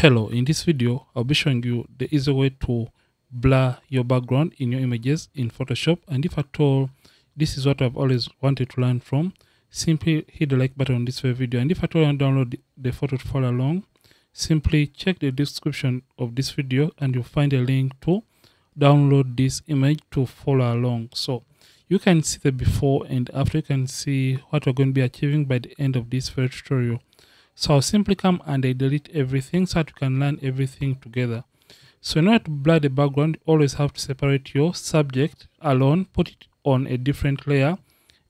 Hello, in this video, I'll be showing you the easy way to blur your background in your images in Photoshop. And if at all, this is what I've always wanted to learn from, simply hit the like button on this video. And if at all you want to download the photo to follow along, simply check the description of this video and you'll find a link to download this image to follow along. So you can see the before and after you can see what we're going to be achieving by the end of this video tutorial. So I'll simply come and I delete everything so that you can learn everything together. So in order to blur the background, always have to separate your subject alone, put it on a different layer,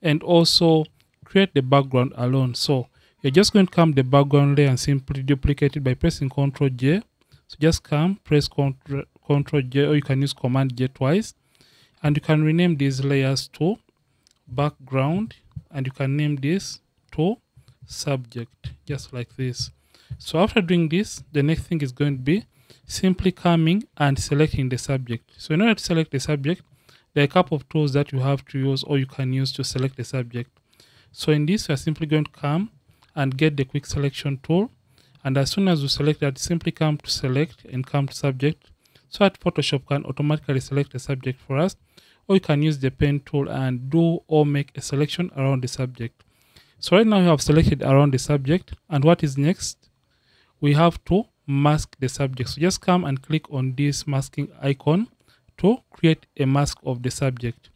and also create the background alone. So you're just going to come the background layer and simply duplicate it by pressing Ctrl J. So just come, press Ctrl, Ctrl J, or you can use Command J twice, and you can rename these layers to background, and you can name this to subject just like this. So after doing this the next thing is going to be simply coming and selecting the subject. So in order to select the subject there are a couple of tools that you have to use or you can use to select the subject. So in this we are simply going to come and get the quick selection tool. And as soon as we select that simply come to select and come to subject. So that photoshop can automatically select the subject for us. Or you can use the pen tool and do or make a selection around the subject so right now you have selected around the subject and what is next? We have to mask the subject. So just come and click on this masking icon to create a mask of the subject.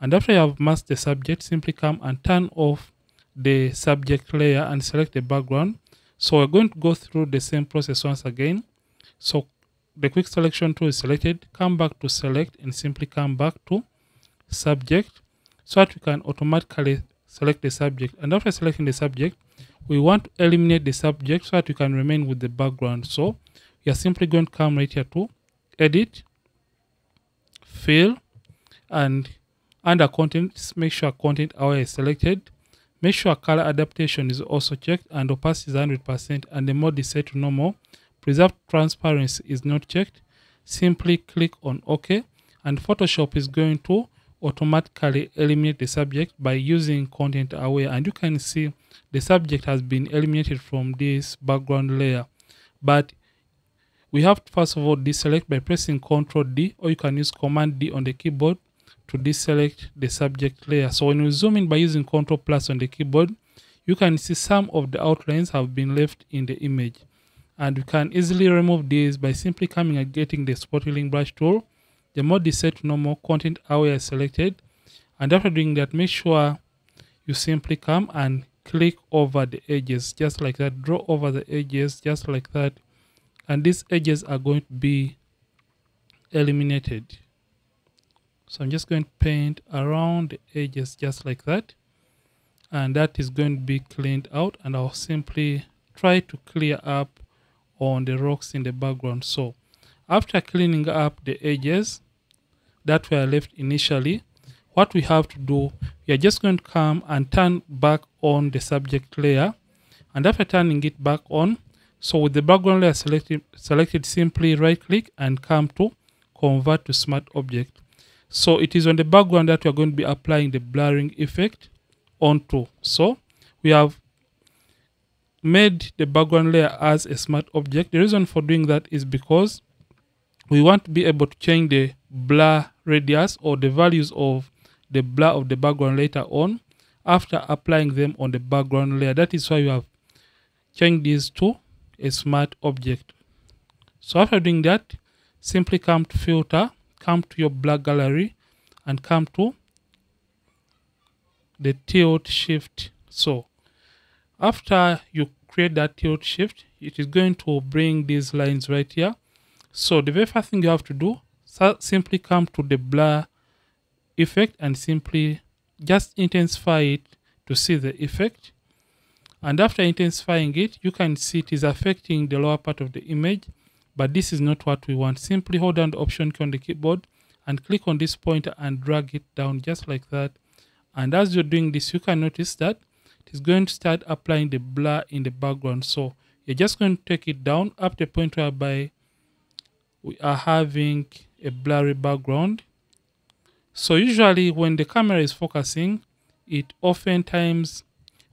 And after you have masked the subject, simply come and turn off the subject layer and select the background. So we're going to go through the same process once again. So the quick selection tool is selected, come back to select and simply come back to subject so that we can automatically select the subject. And after selecting the subject we want to eliminate the subject so that we can remain with the background. So we are simply going to come right here to edit fill and under content make sure content aware is selected. Make sure color adaptation is also checked and opacity is 100% and the mode is set to normal preserve transparency is not checked. Simply click on ok and photoshop is going to automatically eliminate the subject by using content aware and you can see the subject has been eliminated from this background layer. But we have to first of all deselect by pressing ctrl d or you can use command d on the keyboard to deselect the subject layer. So when you zoom in by using ctrl plus on the keyboard you can see some of the outlines have been left in the image. And you can easily remove these by simply coming and getting the spot brush tool the mode is set to normal content aware is selected. And after doing that make sure you simply come and click over the edges just like that. Draw over the edges just like that. And these edges are going to be eliminated. So i'm just going to paint around the edges just like that. And that is going to be cleaned out and i'll simply try to clear up on the rocks in the background. So after cleaning up the edges that were left initially, what we have to do, we are just going to come and turn back on the subject layer. And after turning it back on, so with the background layer selected, selected simply right click and come to convert to smart object. So it is on the background that we are going to be applying the blurring effect onto. So we have made the background layer as a smart object. The reason for doing that is because we want to be able to change the blur radius or the values of the blur of the background later on after applying them on the background layer. That is why you have changed this to a smart object. So after doing that, simply come to filter, come to your blur gallery and come to the tilt shift. So after you create that tilt shift, it is going to bring these lines right here. So the very first thing you have to do so simply come to the blur effect and simply just intensify it to see the effect. And after intensifying it you can see it is affecting the lower part of the image but this is not what we want. Simply hold down the option key on the keyboard and click on this pointer and drag it down just like that. And as you're doing this you can notice that it is going to start applying the blur in the background. So you're just going to take it down up the point whereby we are having a blurry background. So usually when the camera is focusing, it oftentimes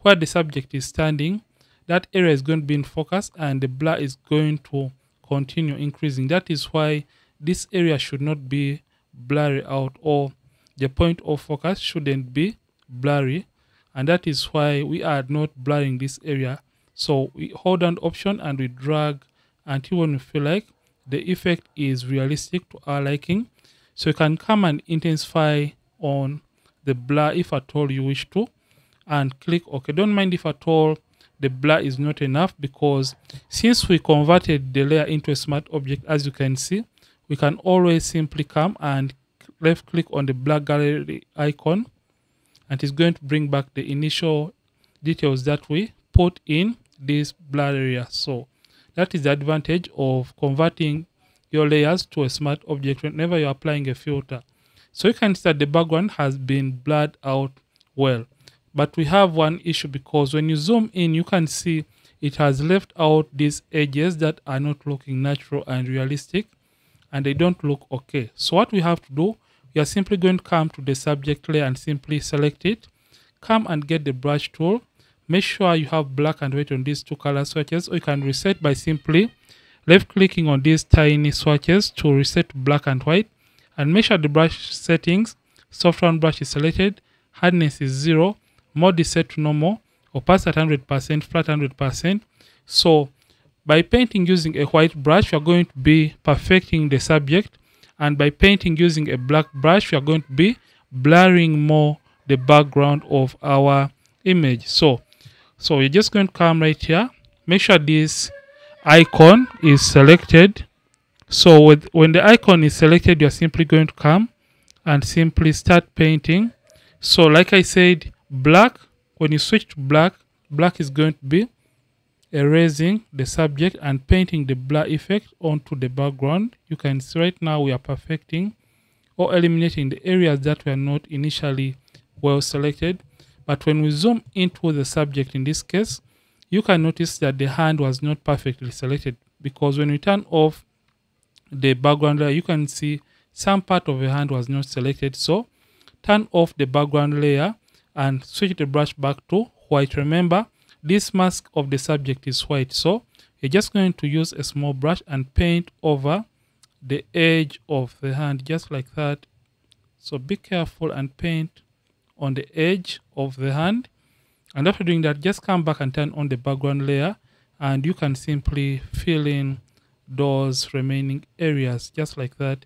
where the subject is standing, that area is going to be in focus and the blur is going to continue increasing. That is why this area should not be blurry out or the point of focus shouldn't be blurry and that is why we are not blurring this area so we hold down option and we drag until when we feel like the effect is realistic to our liking so you can come and intensify on the blur if at all you wish to and click ok don't mind if at all the blur is not enough because since we converted the layer into a smart object as you can see we can always simply come and left click on the blur gallery icon and it's going to bring back the initial details that we put in this blur area. So that is the advantage of converting your layers to a smart object whenever you're applying a filter. So you can see that the background has been blurred out well. But we have one issue because when you zoom in you can see it has left out these edges that are not looking natural and realistic and they don't look okay. So what we have to do we are simply going to come to the subject layer and simply select it come and get the brush tool make sure you have black and white on these two color swatches. Or you can reset by simply left clicking on these tiny swatches to reset black and white. And make sure the brush settings soft round brush is selected hardness is zero mode is set to normal opacity at 100% flat 100% so by painting using a white brush you are going to be perfecting the subject. And by painting using a black brush we are going to be blurring more the background of our image. So so you're just going to come right here make sure this icon is selected so with, when the icon is selected you're simply going to come and simply start painting so like i said black when you switch to black black is going to be erasing the subject and painting the blur effect onto the background. You can see right now we are perfecting or eliminating the areas that were not initially well selected. But when we zoom into the subject in this case, you can notice that the hand was not perfectly selected because when we turn off the background layer, you can see some part of the hand was not selected. So turn off the background layer and switch the brush back to white. Remember, this mask of the subject is white so you're just going to use a small brush and paint over the edge of the hand just like that so be careful and paint on the edge of the hand and after doing that just come back and turn on the background layer and you can simply fill in those remaining areas just like that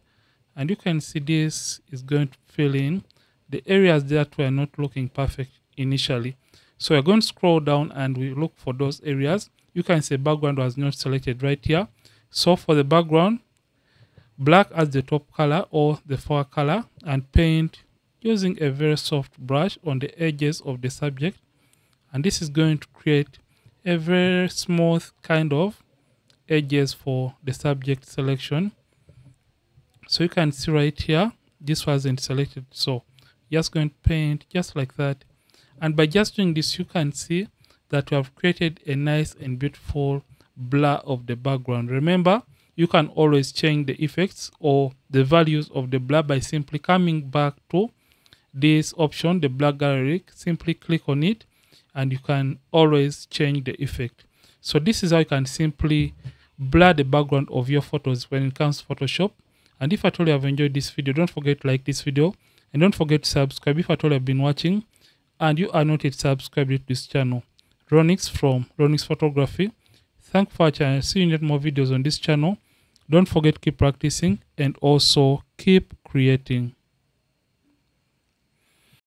and you can see this is going to fill in the areas that were not looking perfect initially so we're going to scroll down and we look for those areas. You can see background was not selected right here. So for the background, black as the top color or the far color and paint using a very soft brush on the edges of the subject. And this is going to create a very smooth kind of edges for the subject selection. So you can see right here, this wasn't selected. So just going to paint just like that and by just doing this, you can see that we have created a nice and beautiful blur of the background. Remember, you can always change the effects or the values of the blur by simply coming back to this option, the black gallery. Simply click on it and you can always change the effect. So this is how you can simply blur the background of your photos when it comes to Photoshop. And if at all you have enjoyed this video, don't forget to like this video and don't forget to subscribe if at all you have been watching and you are not yet subscribed to this channel. Ronnix from Ronnix Photography. Thank for watching. See you in more videos on this channel. Don't forget keep practicing and also keep creating.